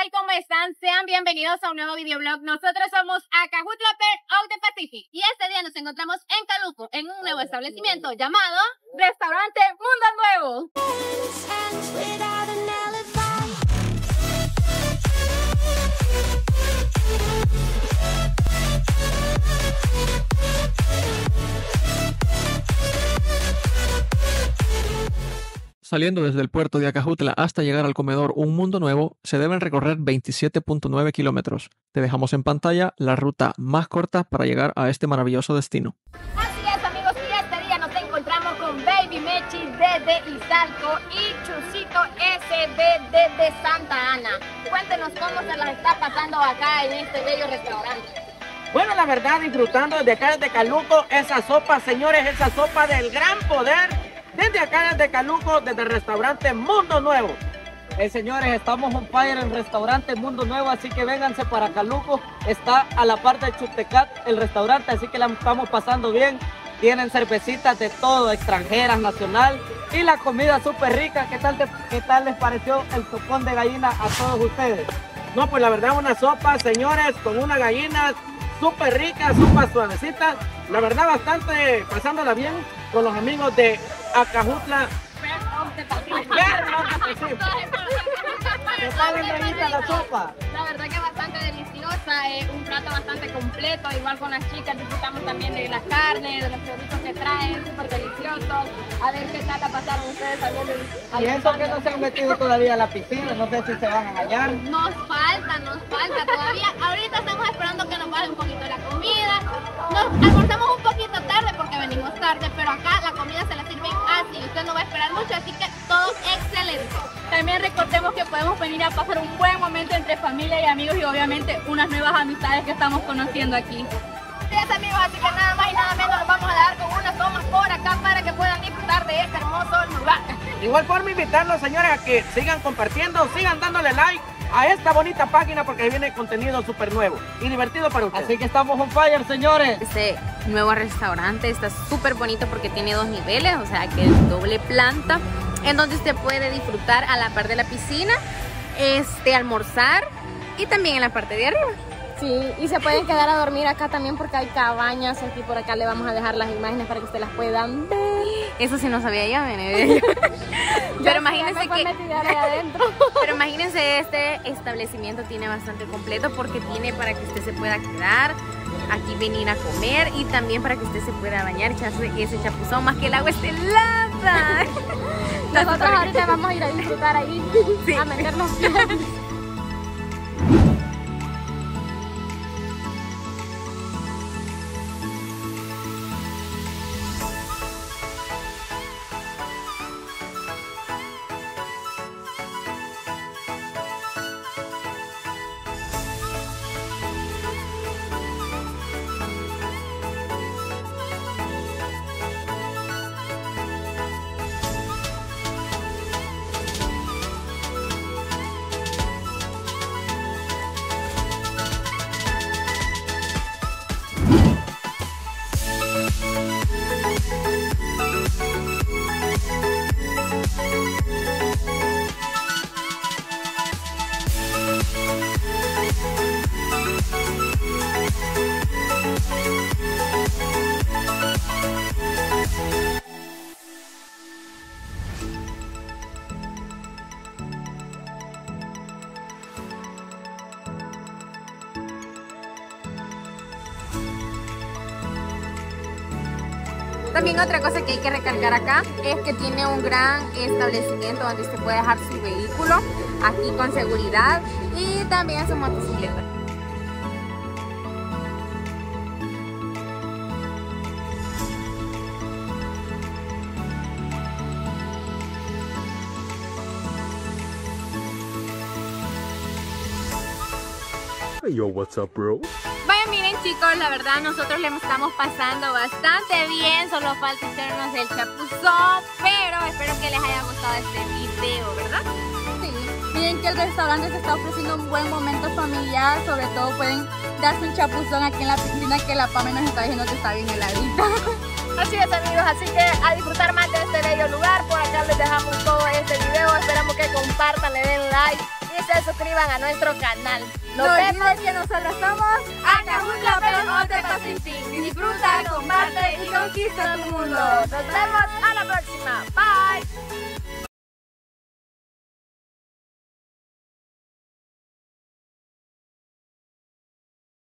tal? ¿Cómo están? Sean bienvenidos a un nuevo videoblog. Nosotros somos Acajutla of the Pacific y este día nos encontramos en Caluco, en un nuevo establecimiento llamado Restaurante Mundo Nuevo. Saliendo desde el puerto de Acajutla hasta llegar al comedor Un Mundo Nuevo, se deben recorrer 27.9 kilómetros. Te dejamos en pantalla la ruta más corta para llegar a este maravilloso destino. Así es, amigos, y este día nos encontramos con Baby Mechi desde Izalco y Chusito SB desde Santa Ana. Cuéntenos cómo se las está pasando acá en este bello restaurante. Bueno, la verdad, disfrutando desde acá desde Caluco, esa sopa, señores, esa sopa del gran poder desde acá, desde Caluco, desde restaurante Mundo Nuevo. Eh, señores, estamos on fire en el restaurante Mundo Nuevo, así que vénganse para Caluco. Está a la parte de Chutecat el restaurante, así que la estamos pasando bien. Tienen cervecitas de todo, extranjeras, nacional. Y la comida súper rica. ¿Qué tal, ¿Qué tal les pareció el sopón de gallina a todos ustedes? No, pues la verdad una sopa, señores, con una gallina súper rica, súper suavecita. La verdad bastante pasándola bien con los amigos de Acajutla. ¿Qué tal la sopa? La verdad que bastante deliciosa, es un plato bastante completo, igual con las chicas disfrutamos también de la carne, de los productos que traen, súper deliciosos. A ver qué tal la pasaron ustedes Y eso que no se han metido todavía a la piscina, no sé si se van a bañar. Nos falta, nos falta todavía. Ahorita estamos esperando que nos baje un poquito la comida. Recordemos que podemos venir a pasar un buen momento entre familia y amigos y obviamente unas nuevas amistades que estamos conociendo aquí. Sí, amigos, así que nada más y nada menos nos vamos a dar con unas tomas por acá para que puedan disfrutar de este hermoso lugar. Igual forma invitarlos señores a que sigan compartiendo, sigan dándole like a esta bonita página porque viene contenido súper nuevo y divertido para ustedes. Así que estamos on fire, señores. Este nuevo restaurante está súper bonito porque tiene dos niveles, o sea que es doble planta en donde usted puede disfrutar a la par de la piscina, este, almorzar y también en la parte de arriba. Sí, y se pueden quedar a dormir acá también porque hay cabañas aquí por acá le vamos a dejar las imágenes para que ustedes las puedan ver. Eso sí no sabía yo, Pero imagínense que Pero imagínense este establecimiento tiene bastante completo porque tiene para que usted se pueda quedar aquí venir a comer y también para que usted se pueda bañar, echarse ese chapuzón, más que el agua esté helada. Nosotros ahorita vamos a ir a disfrutar ahí, a meternos También otra cosa que hay que recargar acá es que tiene un gran establecimiento donde usted puede dejar su vehículo aquí con seguridad y también su motocicleta. Yo, what's up, bro? Chicos, la verdad nosotros le estamos pasando bastante bien, solo falta hacernos el chapuzón, pero espero que les haya gustado este video, ¿verdad? Sí, miren que el restaurante se está ofreciendo un buen momento familiar, sobre todo pueden darse un chapuzón aquí en la piscina que la Pame nos está diciendo que está bien heladita. Así es amigos, así que a disfrutar más de este bello lugar, por acá les dejamos todo este video, esperamos que compartan, le den like se suscriban a nuestro canal. No Nos vemos. olvides que nosotros somos of the Pacific. Disfruta, comparte y conquista tu mundo. Nos vemos a la.